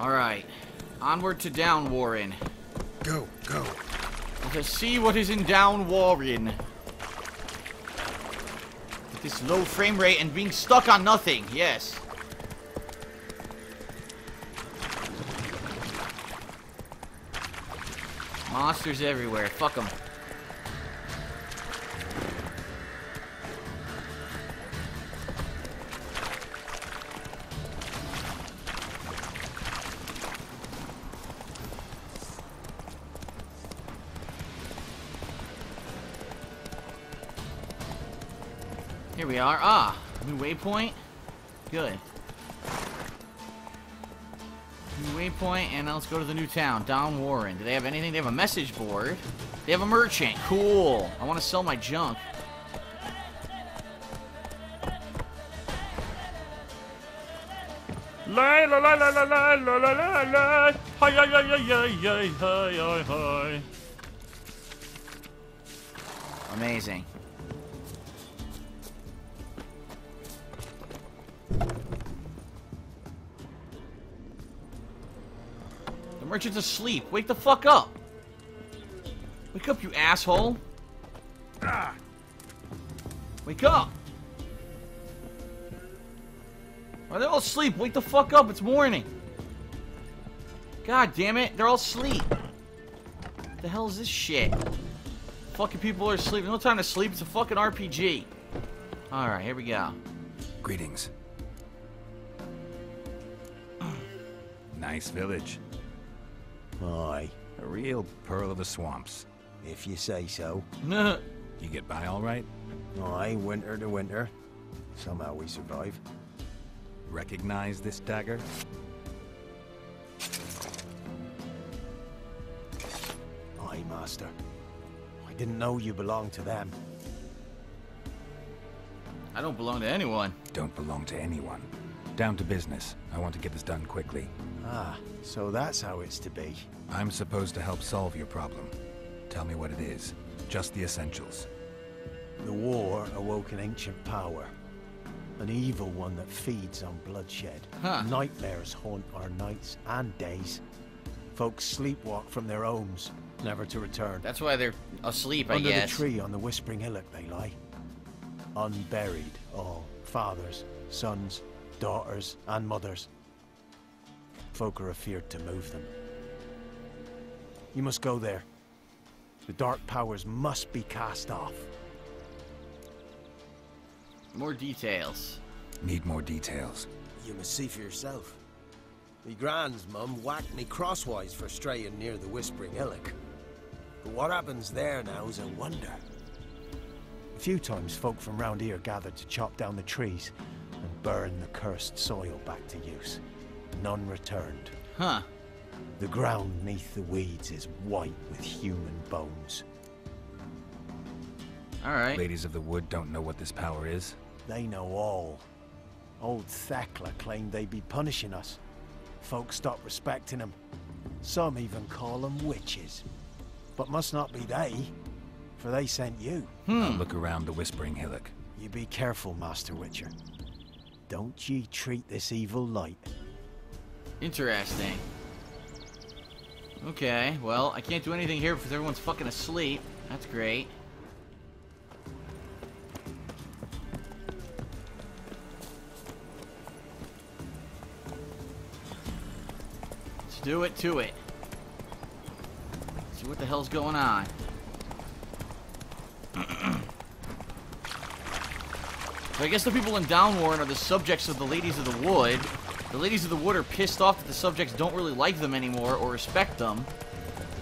Alright. Onward to Downwarren. Go, go. To see what is in Downwarren. With this low frame rate and being stuck on nothing. Yes. Monsters everywhere. Fuck them. Are. Ah, new waypoint. Good. New waypoint, and now let's go to the new town, Downwarren. Do they have anything? They have a message board. They have a merchant. Cool. I want to sell my junk. La la la la la la la la la la. Hi hi hi hi hi hi hi hi. Amazing. The merchant's asleep. Wake the fuck up. Wake up, you asshole. Wake up. Are they all asleep? Wake the fuck up. It's morning. God damn it. They're all asleep. What the hell is this shit? Fucking people are asleep. No time to sleep. It's a fucking RPG. Alright, here we go. Greetings. Nice village. Aye, A real pearl of the swamps. if you say so. You get by all right? Aye, winter to winter. Somehow we survive. Recognize this dagger? Aye, master. I didn't know you belonged to them. I don't belong to anyone. Don't belong to anyone. Down to business. I want to get this done quickly. Ah, so that's how it's to be. I'm supposed to help solve your problem. Tell me what it is. Just the essentials. The war awoke an ancient power. An evil one that feeds on bloodshed. Huh. Nightmares haunt our nights and days. Folks sleepwalk from their homes, never to return. That's why they're asleep, I Under guess. the tree on the Whispering Hillock they lie. Unburied, all. Fathers, sons, daughters, and mothers. Folk are afeared to move them. You must go there. The dark powers must be cast off. More details. Need more details. You must see for yourself. Me grand's mum whacked me crosswise for straying near the Whispering Hillock. But what happens there now is a wonder. A few times folk from round here gathered to chop down the trees and burn the cursed soil back to use. None returned. Huh. The ground neath the weeds is white with human bones. Alright. Ladies of the Wood don't know what this power is. They know all. Old Thekla claimed they'd be punishing us. Folks stopped respecting them. Some even call them witches. But must not be they, for they sent you. Hmm. I'll look around the Whispering Hillock. You be careful, Master Witcher. Don't ye treat this evil light. Interesting. Okay, well, I can't do anything here because everyone's fucking asleep. That's great. Let's do it to it. See what the hell's going on. I guess the people in Downwarren are the subjects of the Ladies of the Wood. The Ladies of the Wood are pissed off that the subjects don't really like them anymore or respect them.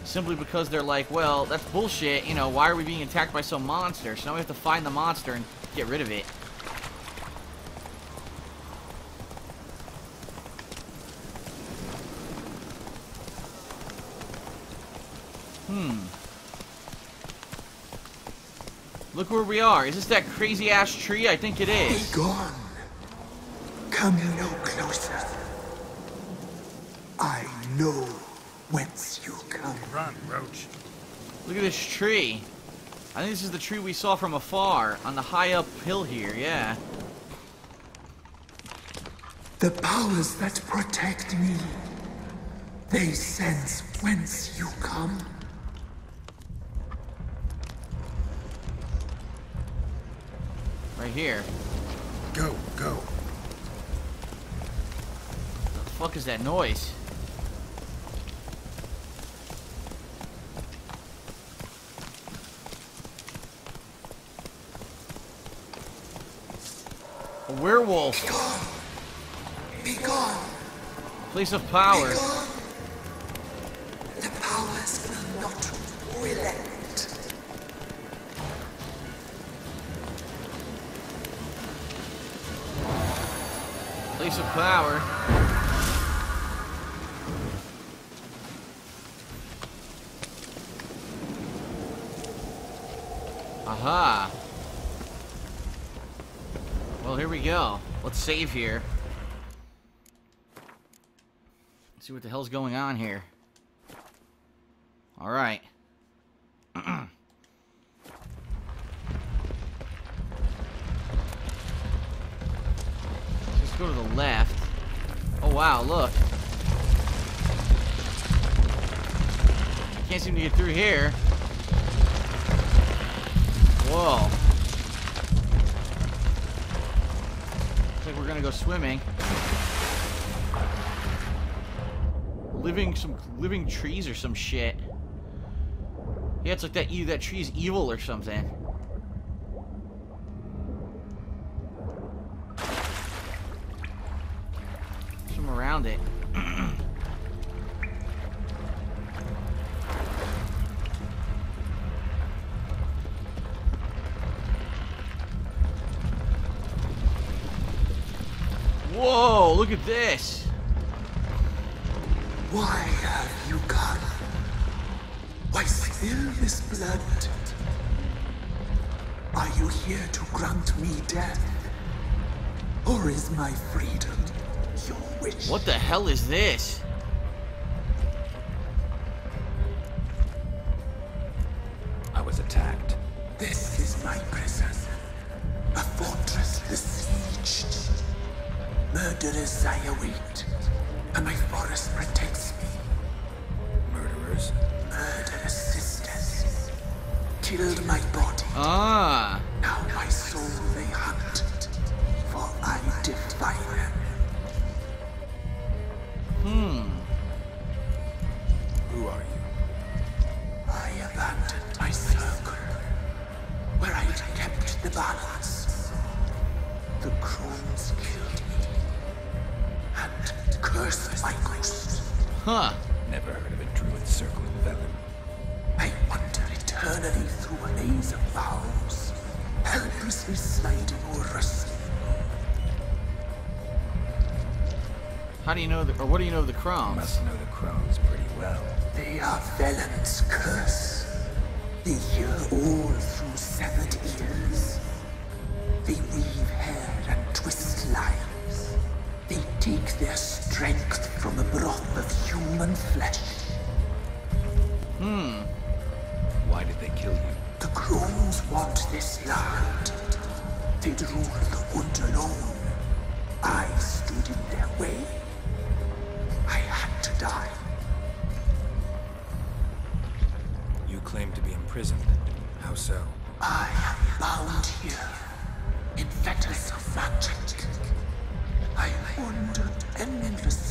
Simply because they're like, well, that's bullshit, you know, why are we being attacked by some monster? So now we have to find the monster and get rid of it. Hmm. Look where we are. Is this that crazy ass tree? I think it is. Gone. Come closer. I know whence you come. Run, Roach. Look at this tree. I think this is the tree we saw from afar on the high up hill here, yeah. The powers that protect me They sense whence you come. Right here. Go, go. What The fuck is that noise? Werewolf. Be gone. Place of power. Be gone. The powers will not relent. Place of power. Aha. Well, here we go. Let's save here. Let's see what the hell's going on here. All right. Let's go to the left. Oh wow, look. Can't seem to get through here. Whoa. We're gonna go swimming. Living some living trees or some shit. Yeah, it's like that that tree's evil or something. Blood? Are you here to grant me death? Or is my freedom your wish? What the hell is this? Through a maze of vows, helplessly sliding over a. How do you know the, or what do you know of the You Crones? must know the crones pretty well. They are Velen's curse. They hear all through severed ears. They weave hair and twist lives. They take their strength from the broth of human flesh. Hmm. Why did they kill you? The crones want this land. They'd rule the wood alone. I stood in their way. I had to die. You claim to be imprisoned. How so? I am bound here in fetters of magic. I wandered endlessly,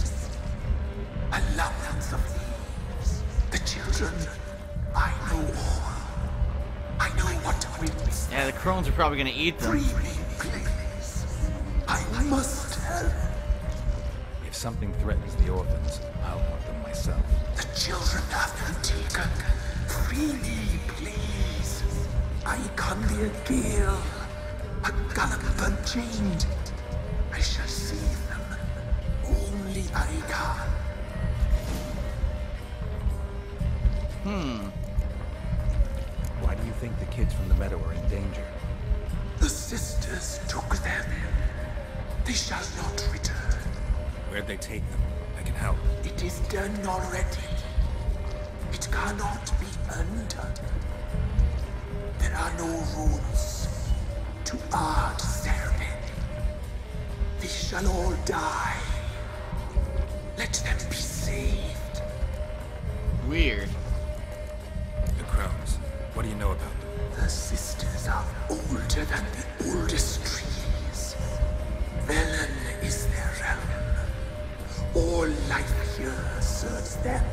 Yeah, the Crones are probably gonna eat them. Free me, please. I must help. If something threatens the orphans, I'll help them myself. The children have been taken. Free me, please. I can be a gale, a gallop unchained. I shall see them. Only I can. Why do you think the kids from the meadow are in danger? The sisters took them. They shall not return. Where'd they take them? I can help. It is done already. It cannot be undone. There are no rules to our ceremony. They shall all die. Let them be saved. Weird. What do you know about them? The sisters are older than the oldest trees. Velen is their realm. All life here serves them.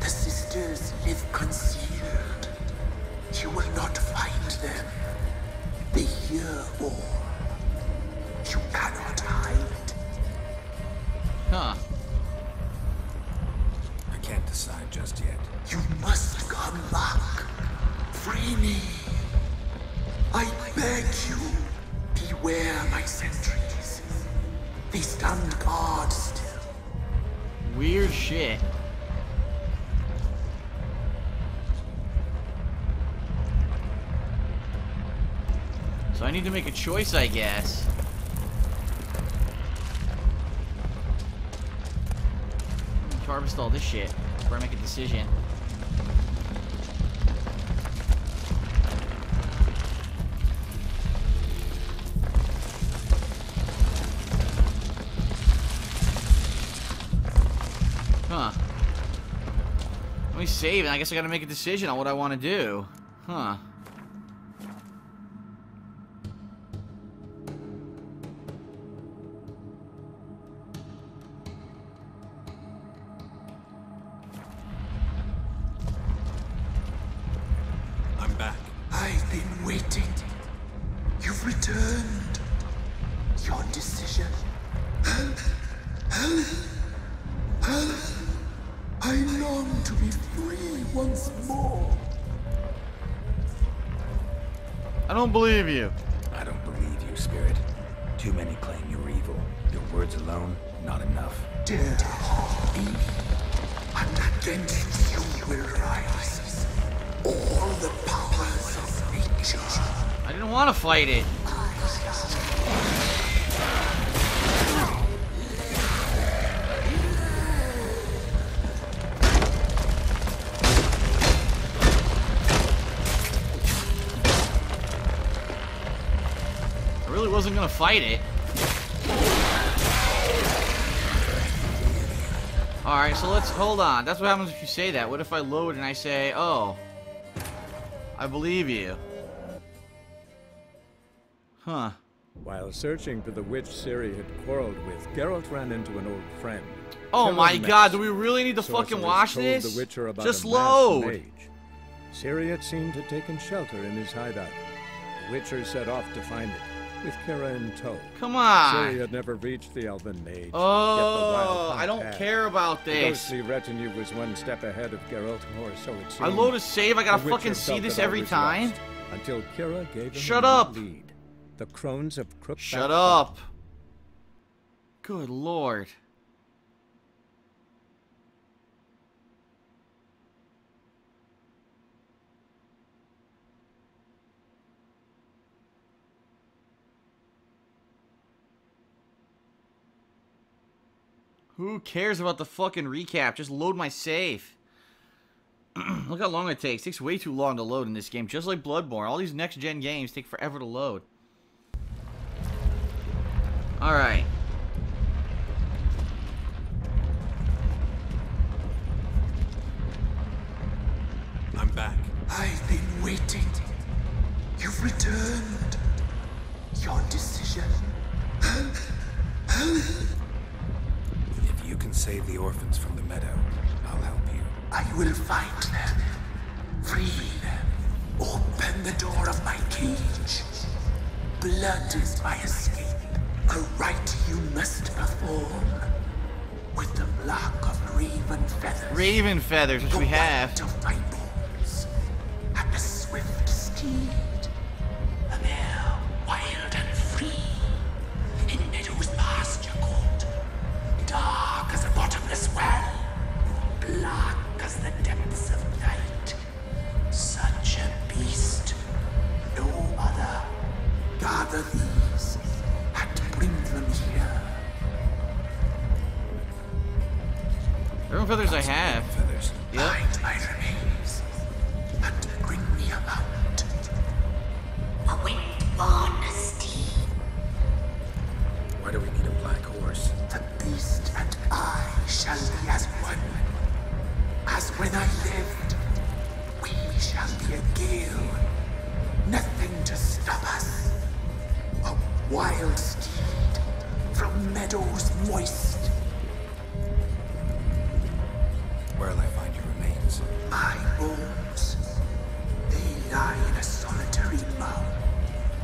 The sisters live concealed. Need to make a choice, I guess. Harvest all this shit before I make a decision. Huh. Let me save, and I guess I gotta make a decision on what I want to do. Huh. Wasn't gonna fight it. Alright, so let's hold on. That's what happens if you say that. What if I load and I say, oh, I believe you? Huh. While searching for the witch Ciri had quarreled with, Geralt ran into an old friend. Oh my god, do we really need to fucking watch this? Just load. Ciri had seemed to have taken shelter in his hideout. The Witcher set off to find it, with Keira in tow. Come on. had never reached the Elven Mage. Oh, I don't had. care about this. The ghostly retinue was one step ahead of Geralt, or so it seemed. I load a save, I gotta fucking see this every time. lost, Until Keira gave him Shut up. lead. The crones of Crookback Shut up. Good lord. Who cares about the fucking recap? Just load my save. Look how long it takes. It takes way too long to load in this game, just like Bloodborne. All these next-gen games take forever to load. Alright. I'm back. I've been waiting. You've returned. Your decision. If you can save the orphans from the meadow, I'll help you. I will find them. Free them. Open the door of my cage. Blood is my escape. A rite you must perform. With the block of raven feathers. Raven feathers, which the we have. From meadows moist. Where'll I find your remains? My bones, they lie in a solitary mound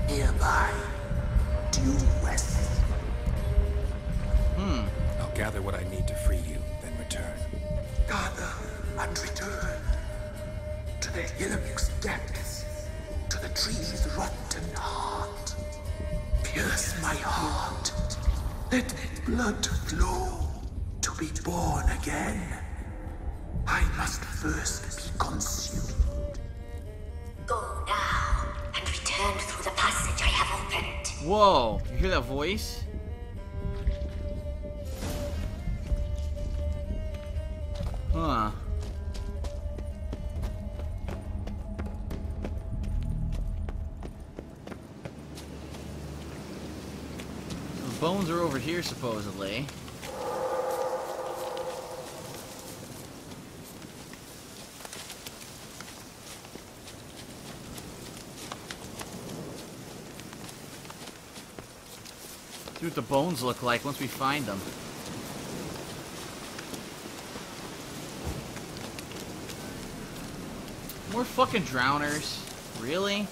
nearby, due west. Hmm. I'll gather what I need to free you, then return. Gather and return to the hillock's depths, to the tree's rotten heart. Pierce my heart, let blood flow to be born again. I must first be consumed. Go now and return through the passage I have opened. Whoa, you hear that voice? Huh. Bones are over here, supposedly. See what the bones look like once we find them. More fucking drowners. Really?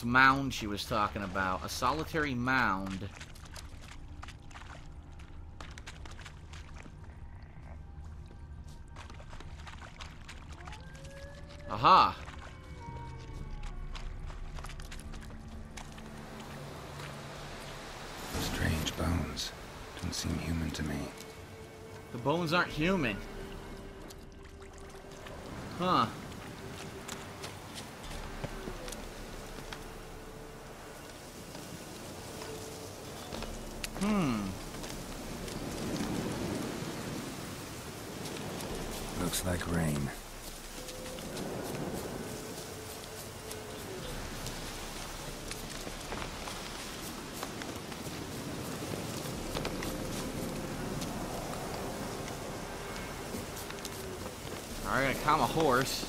This mound she was talking about? A solitary mound. Aha! Strange bones. Don't seem human to me. The bones aren't human. Huh. Hmm. Looks like rain. Alright, gonna calm a horse.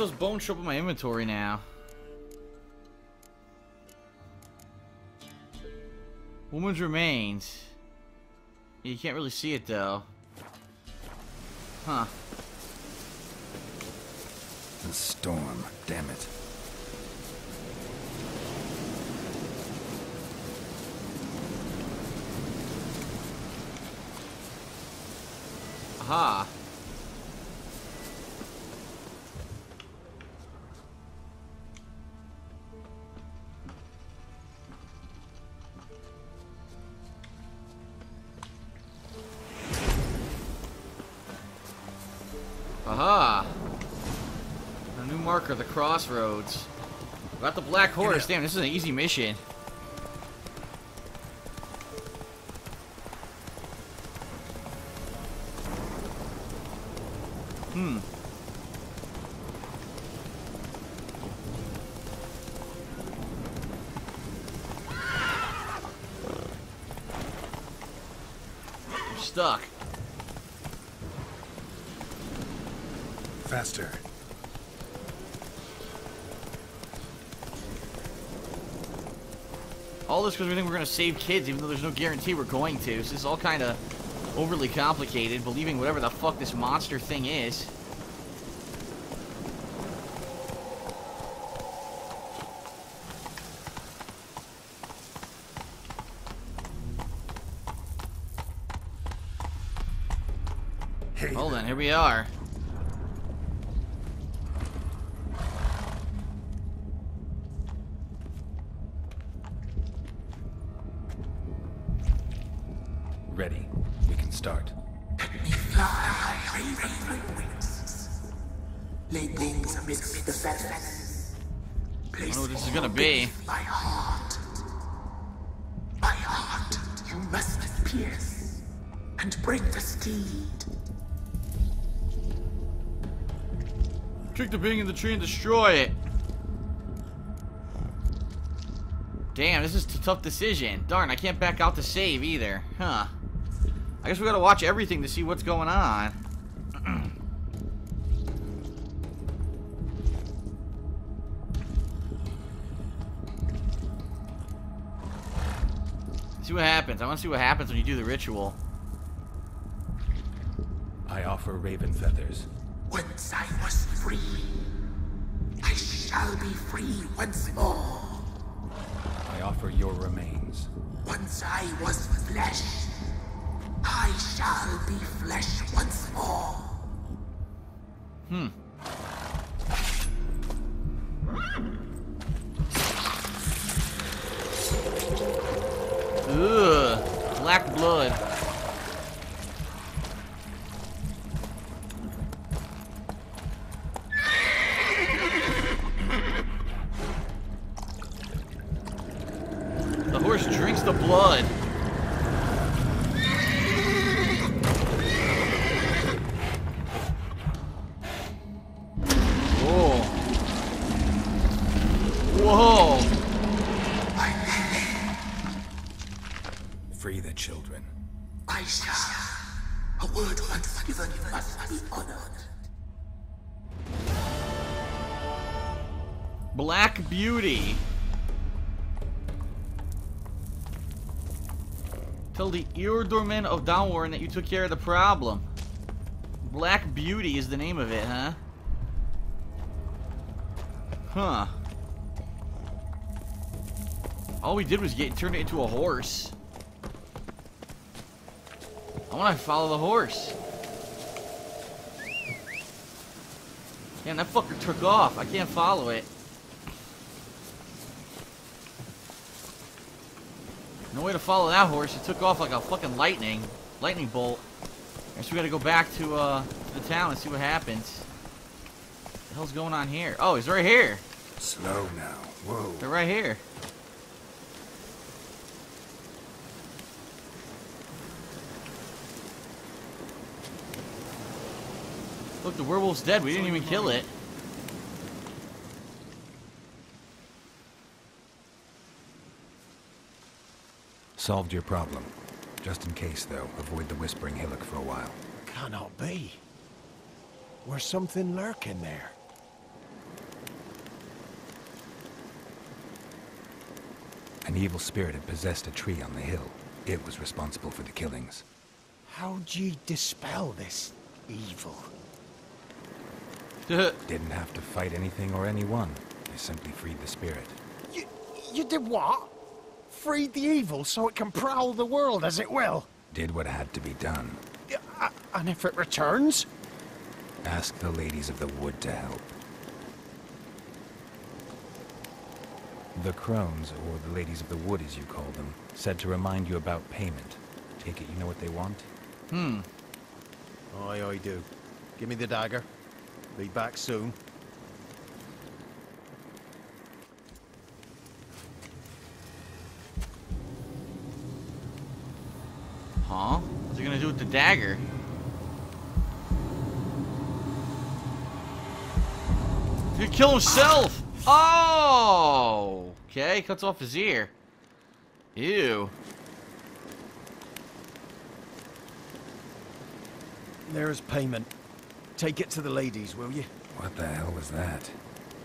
Those bones show up in my inventory now. Woman's remains. You can't really see it though. Huh. The storm, damn it. Aha. Aha. Marker, the crossroads. Got the black horse. Damn, this is an easy mission. Because we think we're going to save kids, even though there's no guarantee we're going to. So this is all kind of overly complicated, believing whatever the fuck this monster thing is. Hey, Well then, here we are. The being in the tree and destroy it. Damn, this is a tough decision. Darn, I can't back out to save either. Huh. I guess we gotta watch everything to see what's going on. see what happens. I want to see what happens when you do the ritual. I offer raven feathers. Once I was free, I shall be free once more. I offer your remains. Once I was flesh, I shall be flesh once more. Hmm. Ugh. Black blood. Shall. A word once given must be honored. Black Beauty. Tell the Ealdorman of Downwarren that you took care of the problem. Black Beauty is the name of it, huh? Huh. All we did was get turned into a horse. I want to follow the horse. Damn, that fucker took off. I can't follow it. No way to follow that horse. It took off like a fucking lightning. Lightning bolt. So we gotta go back to, uh, to the town and see what happens. What the hell's going on here? Oh, he's right here. Slow now. Whoa. They're right here. Look, the werewolf's dead. We didn't even kill it. Solved your problem. Just in case, though, avoid the Whispering Hillock for a while. Cannot be. Where's something lurking there? An evil spirit had possessed a tree on the hill. It was responsible for the killings. How'd ye dispel this evil? Didn't have to fight anything or anyone. I simply freed the spirit. You, you did what? Freed the evil so it can prowl the world as it will? Did what had to be done. Uh, and if it returns? Ask the ladies of the wood to help. The crones, or the ladies of the wood as you call them, said to remind you about payment. Take it you know what they want? Hmm. Aye, I do. Give me the dagger. Be back soon. Huh? What's he gonna do with the dagger? He could kill himself! Oh! Okay, cuts off his ear. Ew. There's payment. Take it to the ladies, will you? What the hell was that?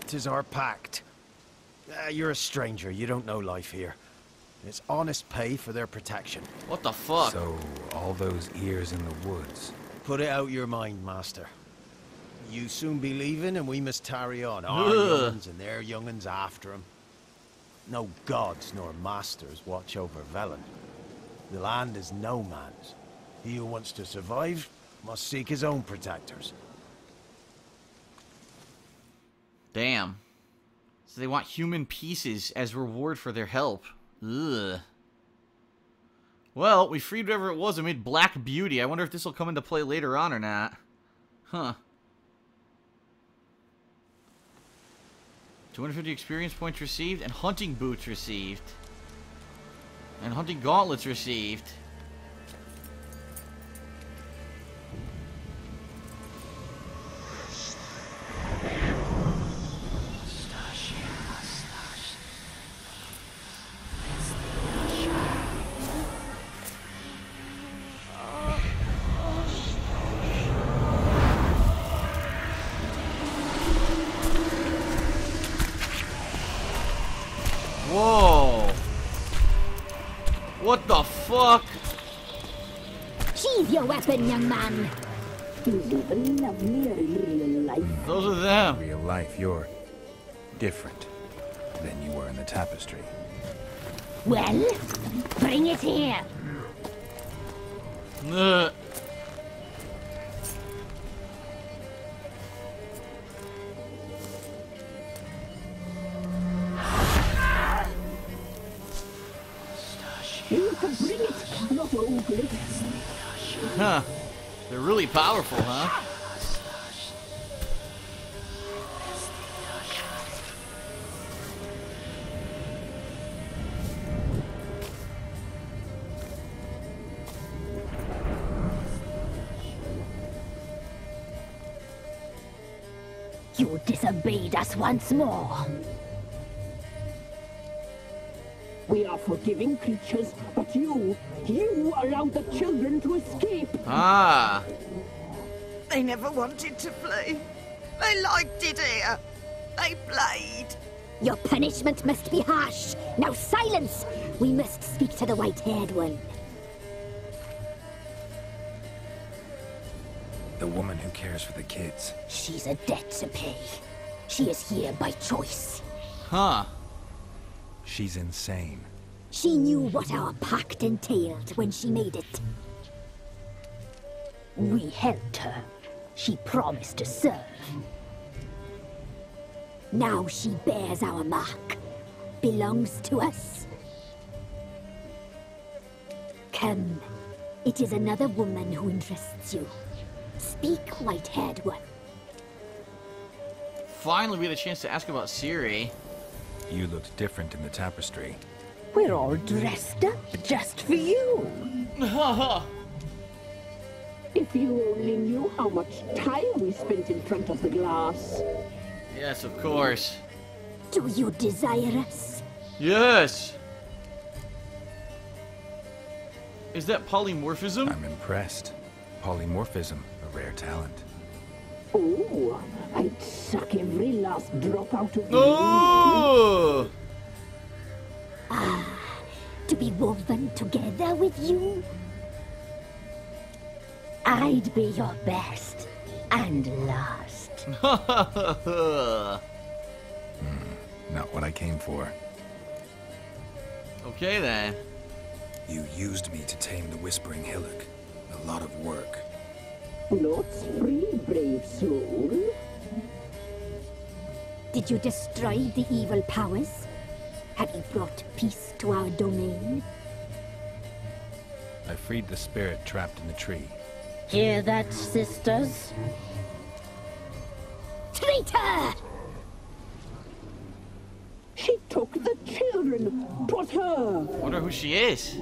Tis our pact. Uh, you're a stranger. You don't know life here. It's honest pay for their protection. What the fuck? So, all those ears in the woods. Put it out your mind, master. You soon be leaving, and we must tarry on. Our Ugh. young'uns and their young'uns after 'em. No gods nor masters watch over Velen. The land is no man's. He who wants to survive must seek his own protectors. Damn. So they want human pieces as reward for their help. Ugh. Well, we freed whatever it was made Black Beauty. I wonder if this will come into play later on or not. Huh. 250 experience points received and hunting boots received. And hunting gauntlets received. Those are them. In real life, you're different than you were in the tapestry. Well, bring it here. Ugh. You can bring it, not ugly. Huh. They're really powerful, huh? You disobeyed us once more. We are forgiving creatures, but you, you allowed the children to escape. Ah. They never wanted to flee. They liked it here. They played. Your punishment must be harsh. Now silence! We must speak to the white-haired one. The woman who cares for the kids. She's a debt to pay. She is here by choice. Huh. She's insane. She knew what our pact entailed when she made it. We helped her. She promised to serve. Now she bears our mark. Belongs to us. Come. It is another woman who interests you. Speak, white-haired one. Finally, we had a chance to ask about Ciri. You looked different in the tapestry. We're all dressed up just for you. Ha ha If you only knew how much time we spent in front of the glass. yes, of course. Do you desire us? Yes. Is that polymorphism? I'm impressed. Polymorphism, a rare talent. Oh, I'd suck every last drop out of you. Oh! To be woven together with you? I'd be your best and last. Hmm, not what I came for. okay then. You used me to tame the Whispering Hillock. A lot of work. Lots free, brave soul. Did you destroy the evil powers? Have you brought peace to our domain? I freed the spirit trapped in the tree. Hear that, sisters? Traitor! She took the children. Twas her. Wonder who she is.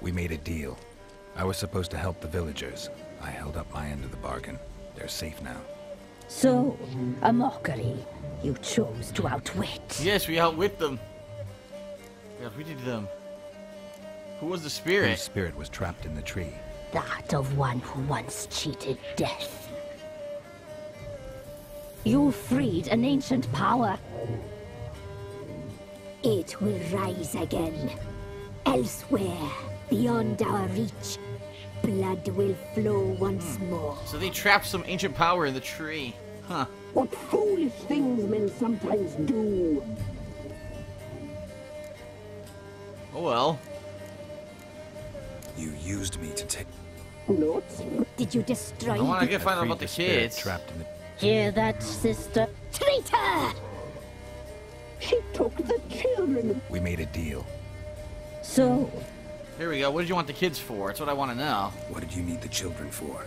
We made a deal. I was supposed to help the villagers. I held up my end of the bargain. They're safe now. So, a mockery. You chose to outwit. Yes, we outwit them. We outwitted them. Who was the Whose spirit? spirit was trapped in the tree. That of one who once cheated death. You freed an ancient power. It will rise again. Elsewhere, beyond our reach, blood will flow once hmm. more. So they trapped some ancient power in the tree. Huh. What foolish things men sometimes do. Oh well. You used me to take. Not Did you destroy I want to get find out about the the kids. trapped in the. Hear that, sister? Traitor! Hmm. She took the children. We made a deal. So, Here we go. What did you want the kids for? That's what I want to know. What did you need the children for?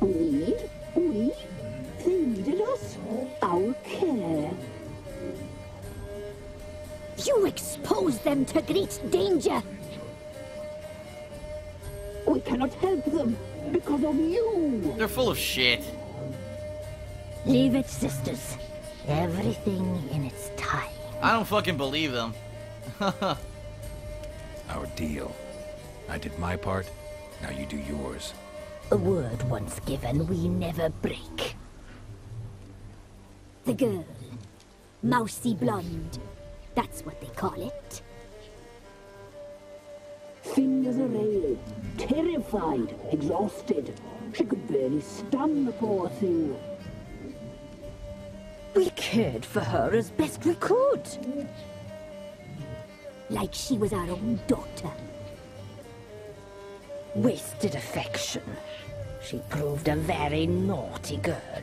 We? We? They needed us. Our care. you exposed them to great danger. We cannot help them because of you. They're full of shit. Leave it, sisters. Everything in its time. I don't fucking believe them. Our deal. I did my part. Now you do yours. A word once given, we never break. The girl. Mousy blonde. That's what they call it. Thin as a rail, terrified, exhausted. She could barely stand the poor thing. We cared for her as best we could. Like she was our own daughter. Wasted affection. She proved a very naughty girl.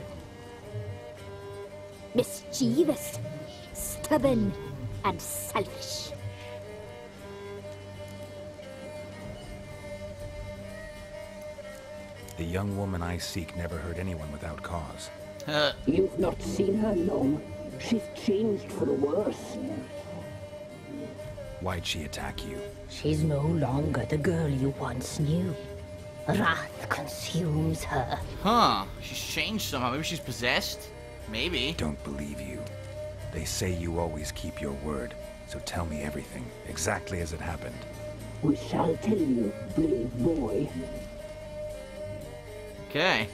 Mischievous, stubborn, and selfish. The young woman I seek never hurt anyone without cause. Uh, You've not seen her long. She's changed for the worse. Why'd she attack you? She's no longer the girl you once knew. Wrath consumes her. huh. She's changed somehow. Maybe she's possessed? Maybe. Don't believe you. They say you always keep your word. So tell me everything, exactly as it happened. We shall tell you, brave boy. Okay.